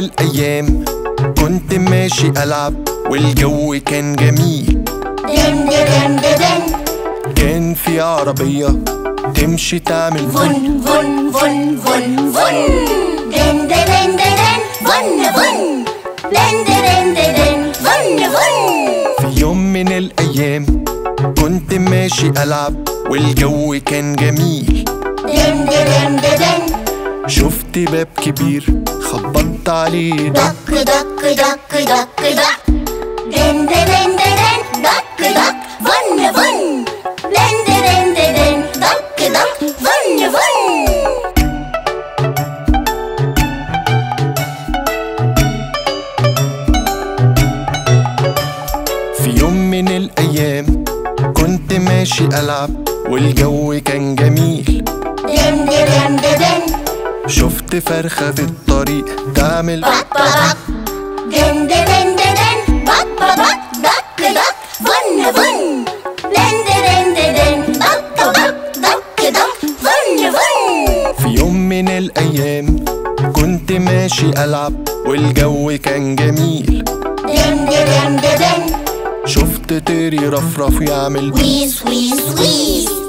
الأيام كنت ماشي ألعب والجو كان جميل. دن دن دن كان في عربية تمشي تعمل فن فن. فن فن فن دن دن دن فن فن. فن فن في يوم من الأيام كنت ماشي ألعب والجو كان جميل دن دن دن شفت باب كبير خبطت عليه دق دك دك دك دك دك دن ألعب والجو كان جميل. دن دن دن شفت فرخة في الطريق تعمل بك بك دن دن دن بك بك دك دك فن فن دن دن دن دك دك دك دك فن فن في يوم من الأيام كنت ماشي ألعب والجو كان جميل. دن دن دن شفت طير يرفرف يعمل. ويس ويس ويس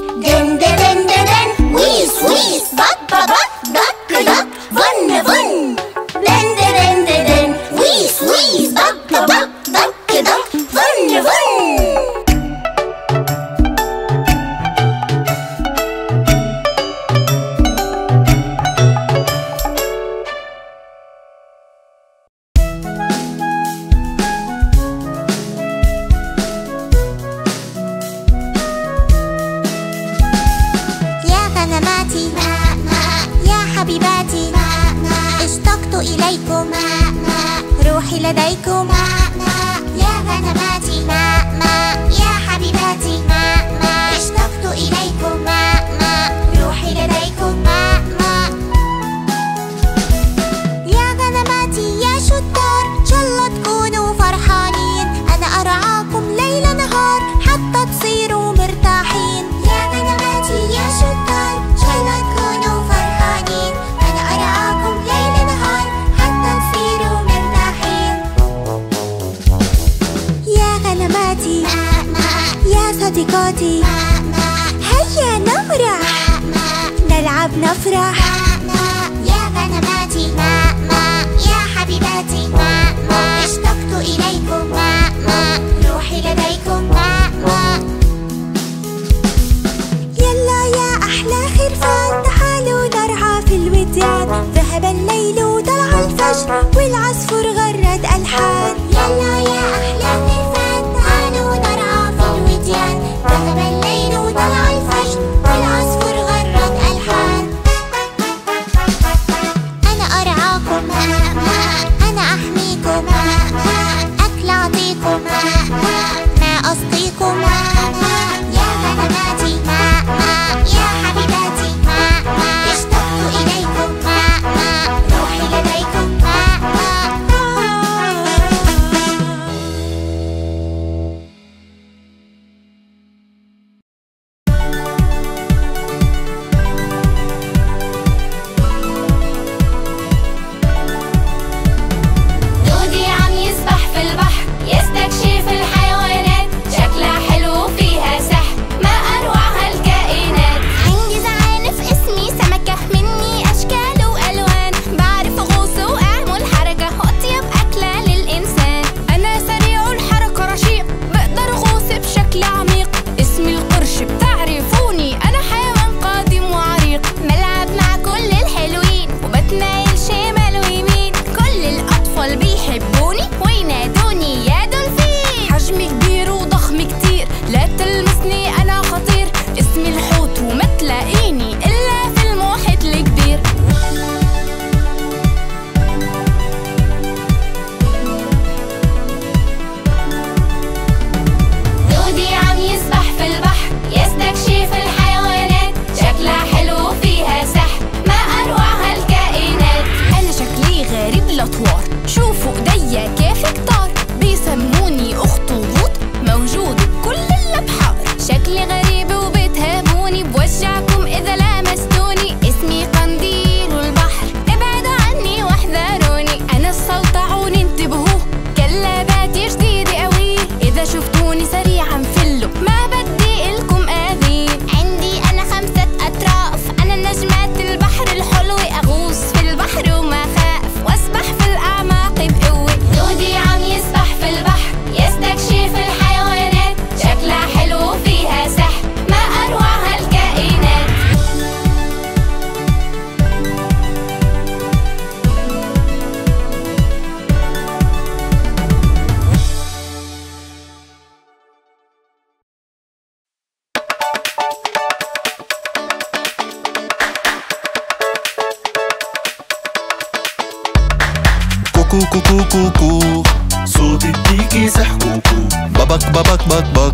كوكو كوكو. صوت الديكي سحكوكو بابك بابك بك بك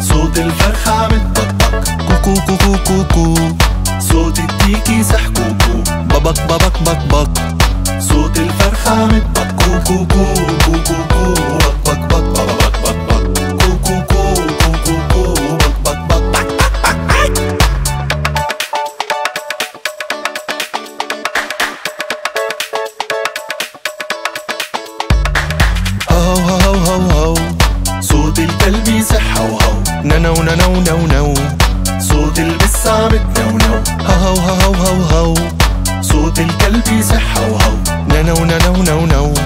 صوت الفرخة عم تبكبك كوكو كوكو كوكو. صوت الديكي سحكوكو بابك بابك بك بك صوت الفرخة عم تبك. كوكو كوكو. كوكو بك بك بك بك no, no, no.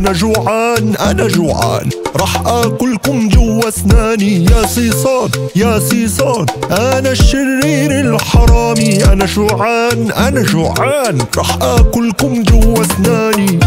أنا جوعان أنا جوعان. رح آكلكم جوا أسناني يا صيصان يا صيصان أنا الشرير الحرامي أنا جوعان أنا جوعان. رح آكلكم جوا أسناني.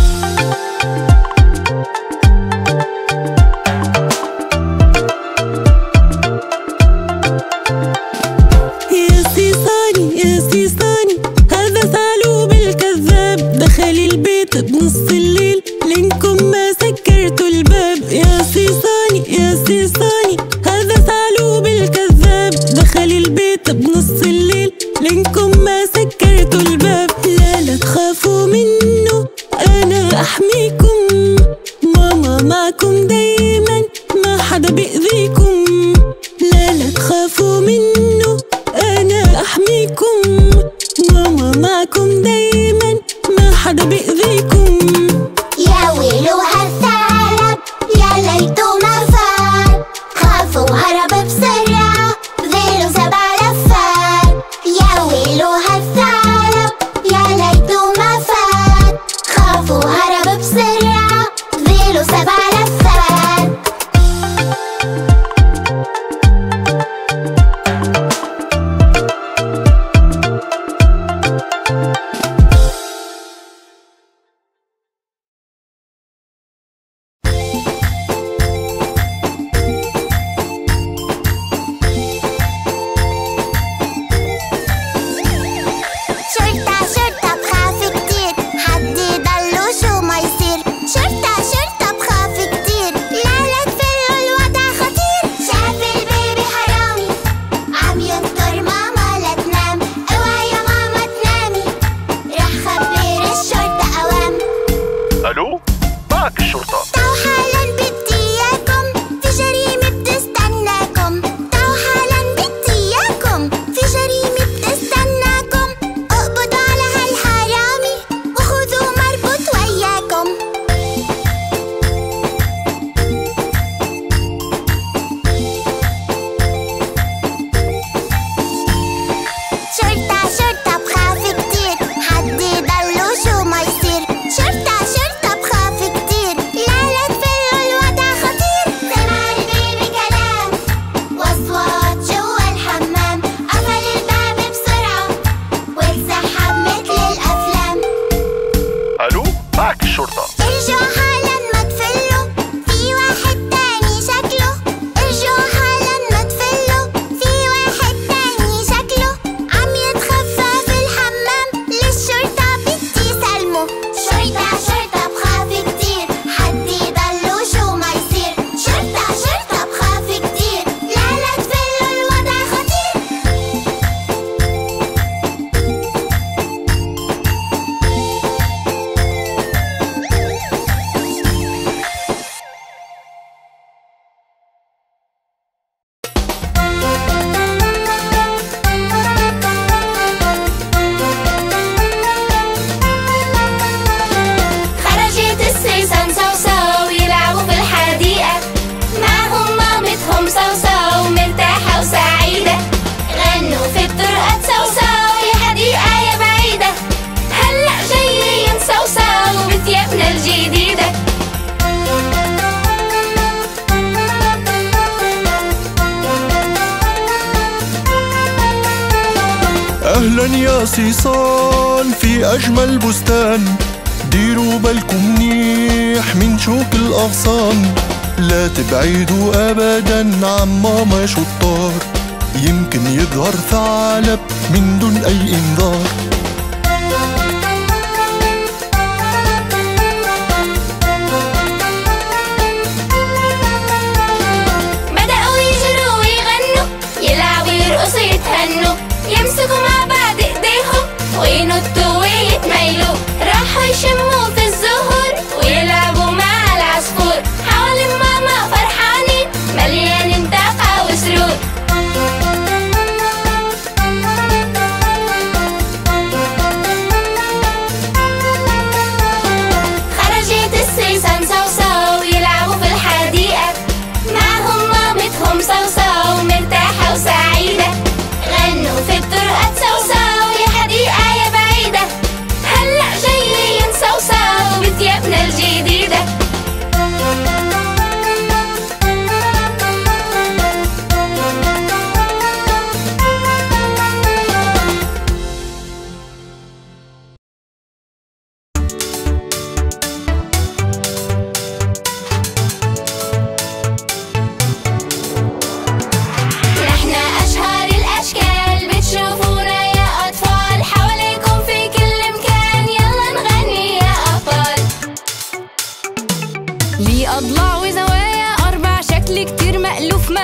صيصان في أجمل بستان. ديروا بالكم منيح من شوك الأغصان. لا تبعدوا أبدا عن ماما شطار. يمكن يظهر ثعلب من دون أي إنذار. طلعوا زوايا أربع شكل كتير مألوف ما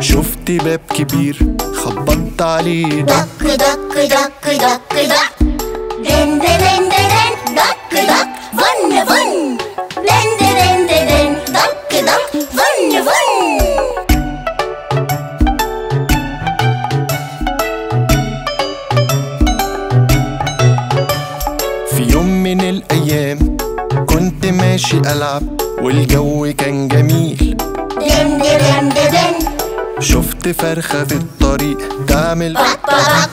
شفت باب كبير خبطت عليه. دق دك دك دك دك دك. دن دن دن دك دك فن فن. دن دن دن دك دك فن فن. في يوم من الأيام كنت ماشي ألعب والجو كان جميل. دن دن دن. شفت فرخة في الطريق تعمل بك بك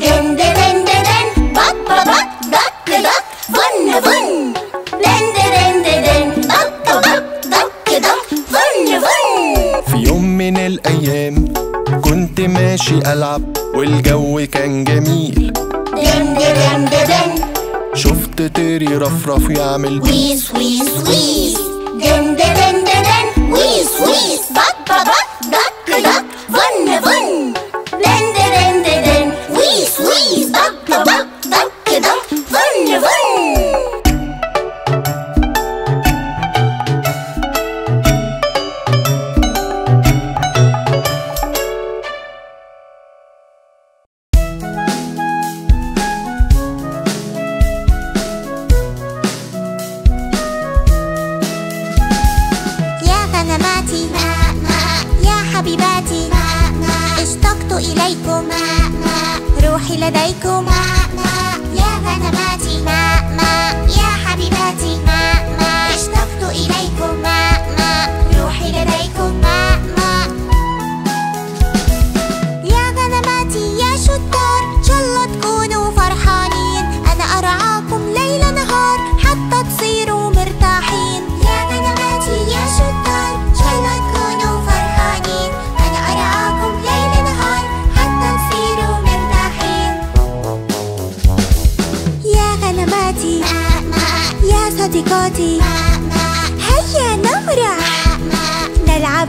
دن دن دن بك بك دك دك فن فن دن دن دن دك دك دك دك فن فن في يوم من الأيام كنت ماشي ألعب والجو كان جميل دن دن دن شفت طير يرفرف يعمل ويس ويس ويس دن دن دن ويس ويس بك بك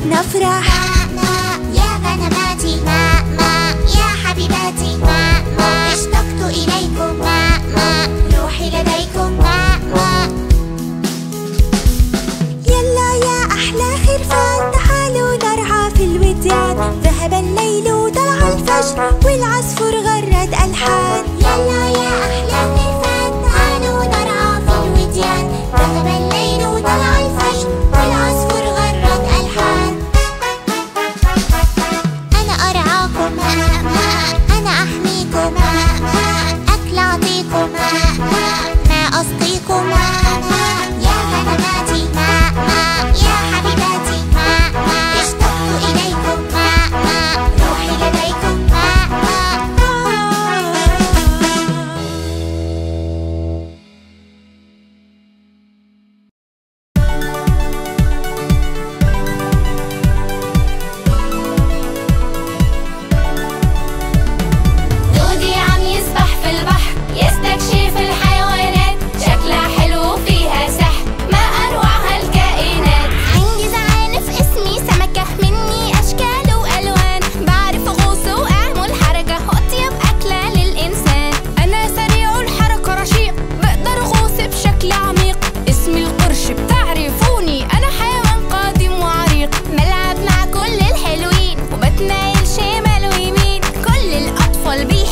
نفرح. يا غنماتي يا حبيباتي اشتقت إليكم روحي لديكم يلا يا أحلى خرفان تعالوا نرعى في الوديان. ذهب الليل وطلع الفجر والعصفور غرد ألحان.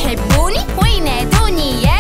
해보니 보이네 돈이에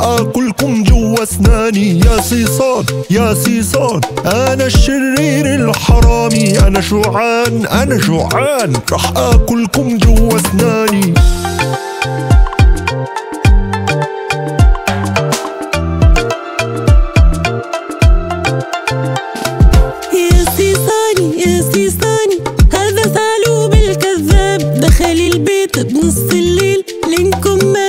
اكلكم جوا أسناني يا صيصان يا صيصان أنا الشرير الحرامي أنا جوعان أنا جوعان راح اكلكم جوا أسناني. بنص الليل لينكم ما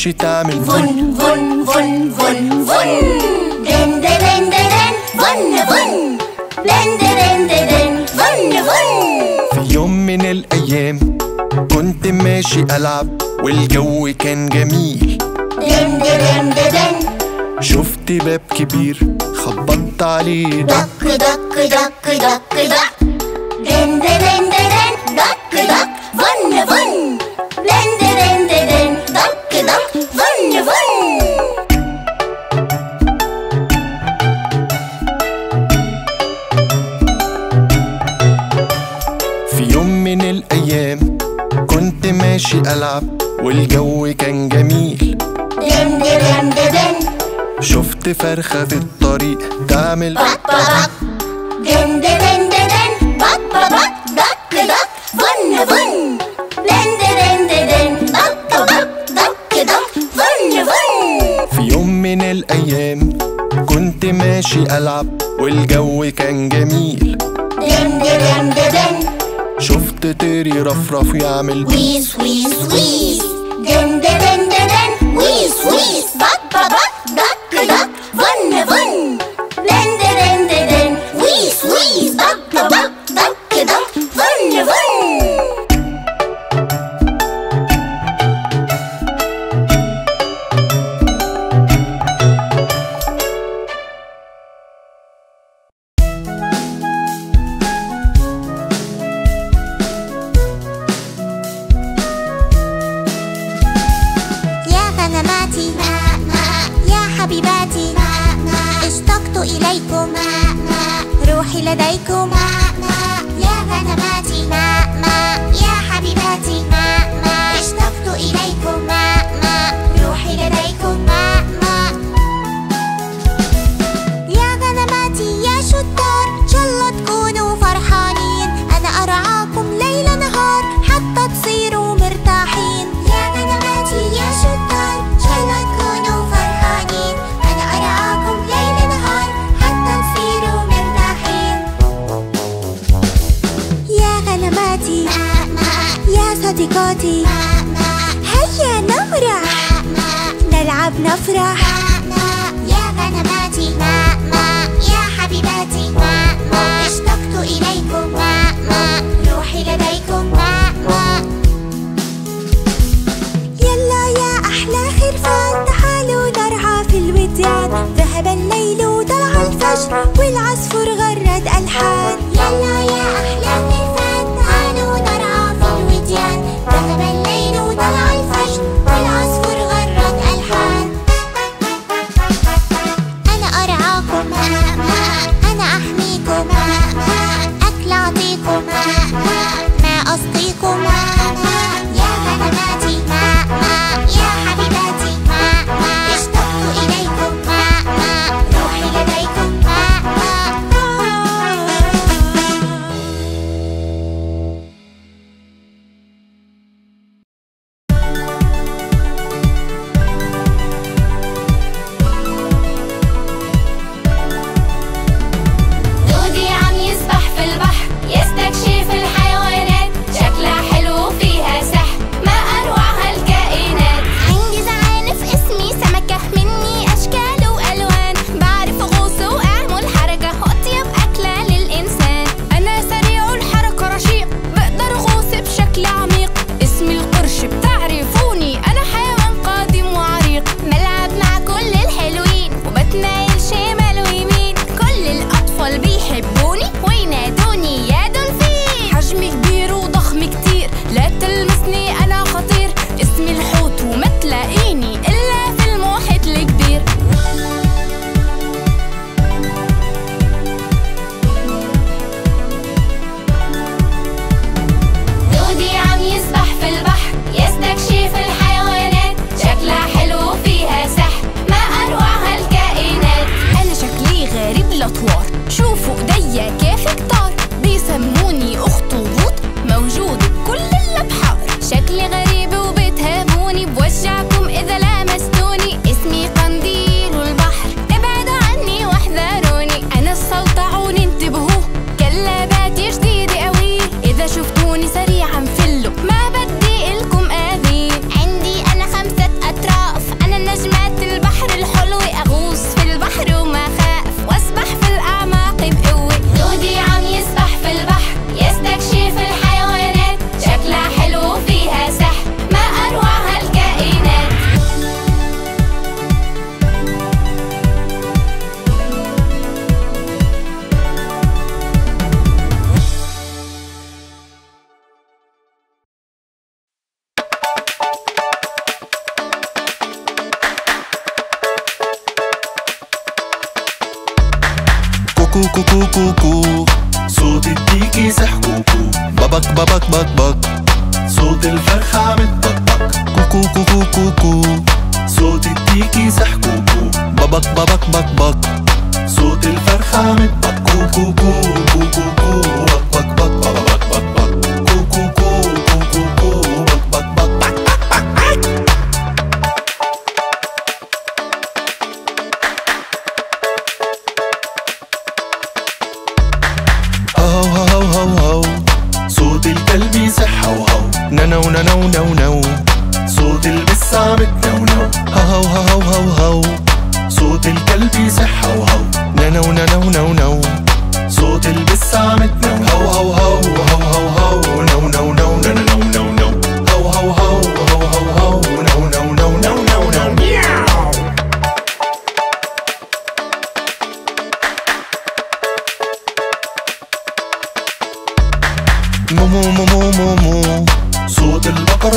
تمشي تعمل. فن فن فن فن فن. دن دن دن فن فن. دن دن دن فن فن. في يوم من الأيام كنت ماشي ألعب والجو كان جميل. دن دن دن. شفت باب كبير خبطت عليه. دق دق دق دق دق. صرخة في الطريق. تعمل بط بط دن دن دن دن. بط بط دق دق. فن فن دن دن دن دن بط بط دق دق. فن فن في يوم من الأيام كنت ماشي ألعب والجو كان جميل. دن دن دن دن شفت تيري رفرف يعمل. ويس ويس ويس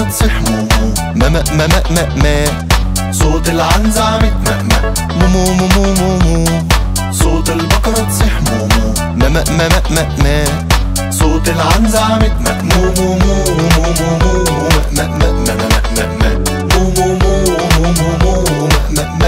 تصيح مومو ما ما ما صوت العنزة عم تمقمق مومو مومو مومو صوت البقرة تصيح مومو ما ما ما صوت العنزة عم تمقمق مومو مومو مومو مومو مومو مومو مومو مومو مومو مومو مومو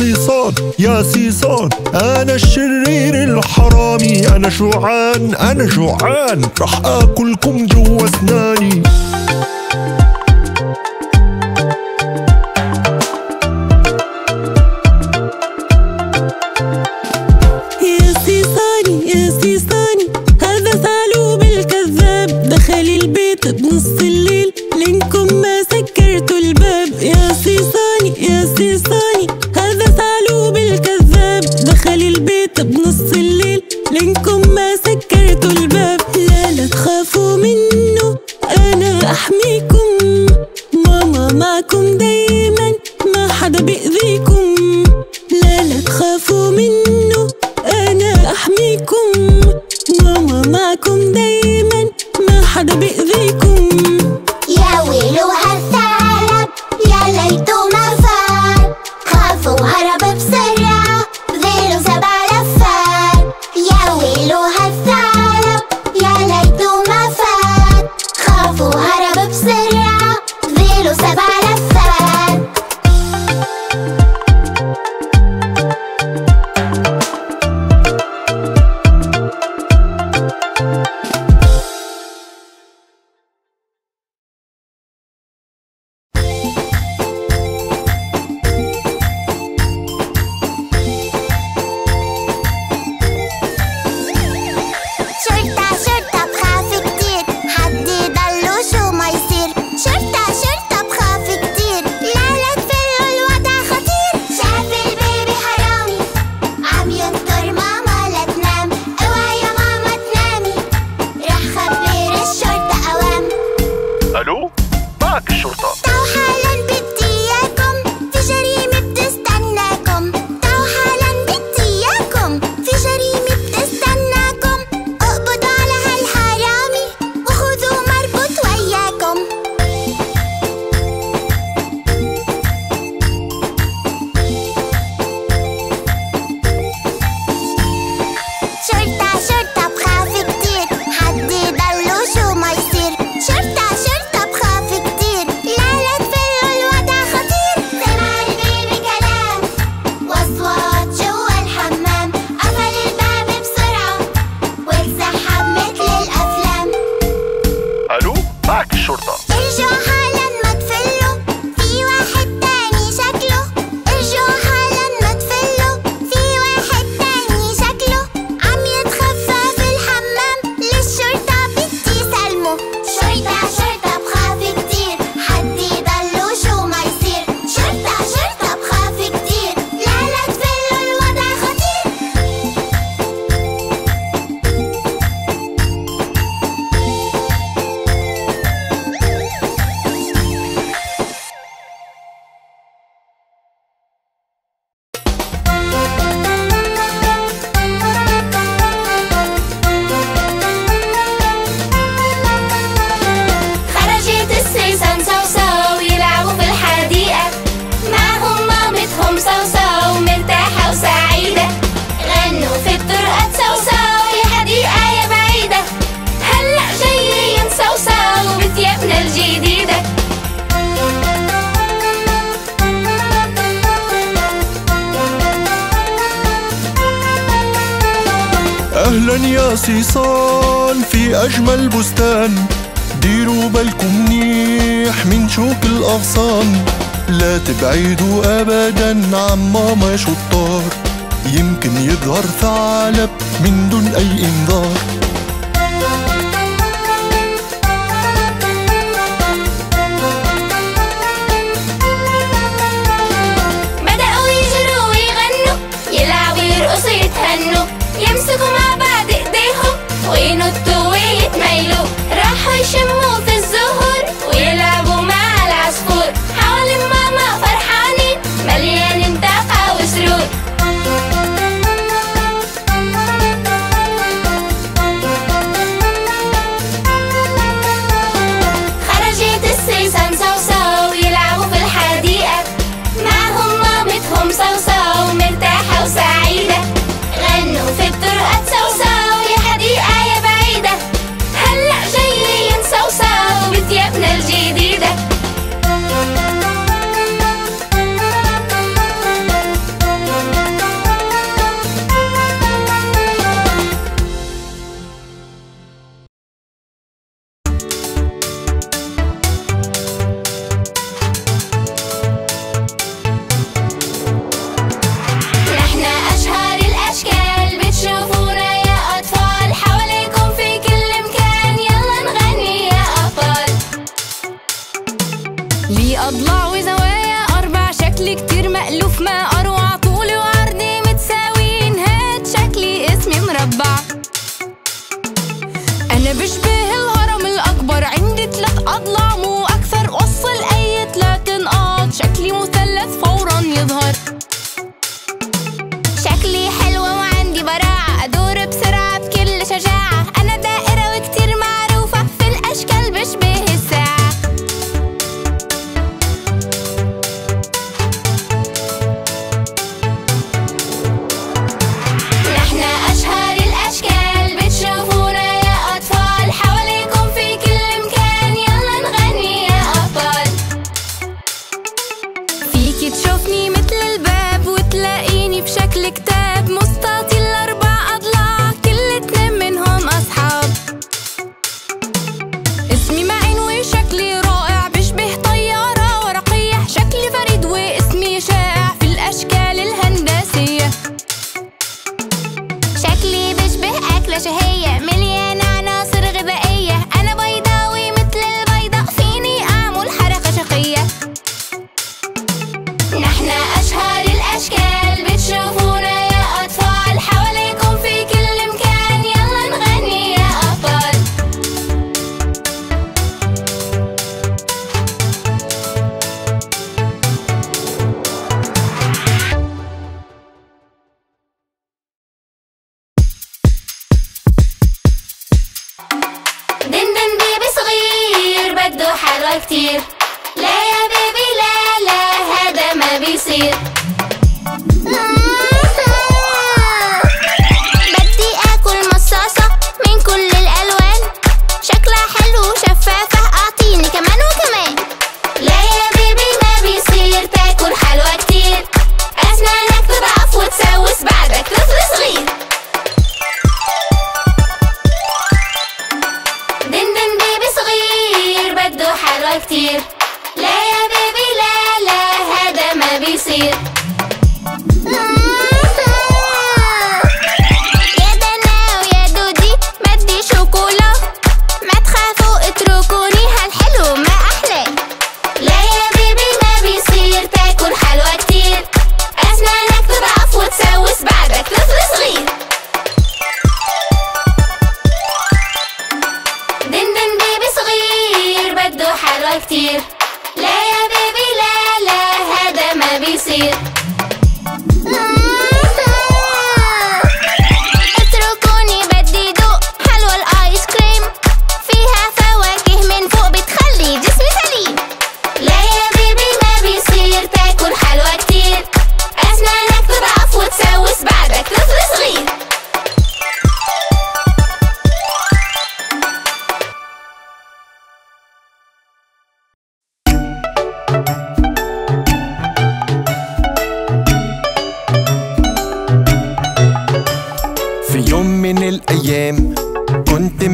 صيصان يا صيصان أنا الشرير الحرامي أنا جوعان أنا جوعان راح آكلكم جوا أسناني. بنص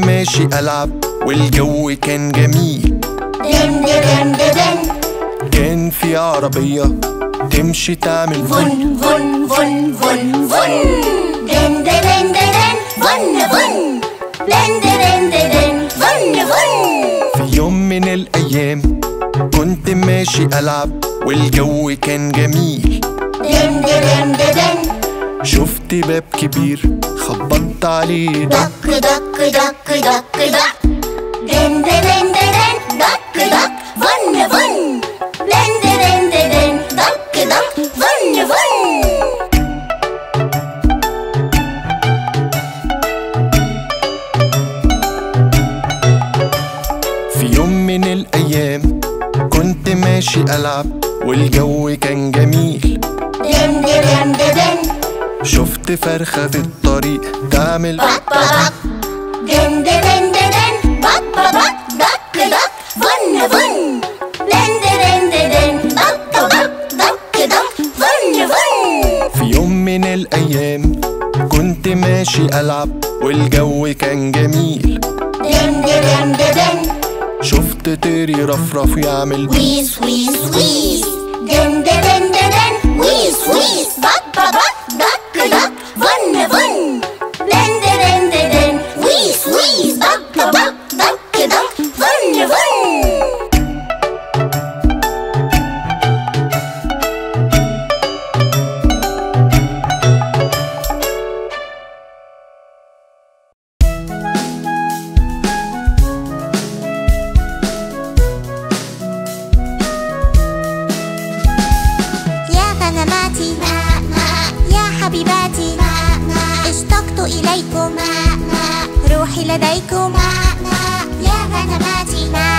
ماشي ألعب والجو كان جميل. دن دن دن كان في عربية تمشي تعمل فن فن. فن فن فن فن. دن دن دن فن فن. دن دن دن فن فن. في يوم من الأيام كنت ماشي ألعب والجو كان جميل. دن دن دن شفت باب كبير خبطت عليه دق دك دك دك دك دك. دن دن دن دك دك فن فن. دن دن دن دك دك فن فن. في يوم من الأيام كنت ماشي ألعب والجو كان جميل. دن دن دن شفت فرخة في الطريق تعمل بك بك دن دن دن بك بك دك دك فن فن. دن دن دن دك دك دك دك فن فن. في يوم من الأيام كنت ماشي ألعب والجو كان جميل. دن دن دن شفت طيري رفرف يعمل ويس ويس ويس. روحي لديكم يا غنماتي يا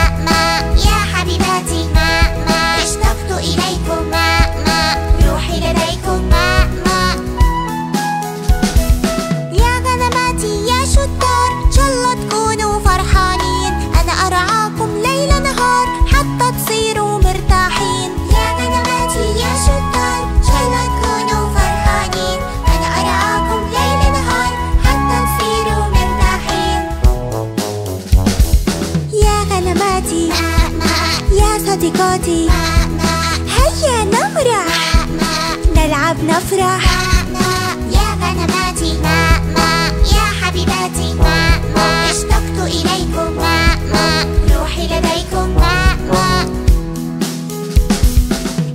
نلعب نفرح. ماء ماء يا غنماتي ماء ماء يا حبيباتي ماء ماء اشتقت إليكم ماء ماء روحي لديكم ماء ماء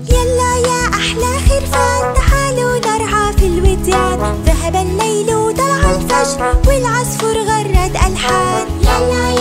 يلا يا أحلى خرفان تعالوا نرعى في الوديان ذهب الليل وطلع الفجر والعصفور غرد ألحان. يلا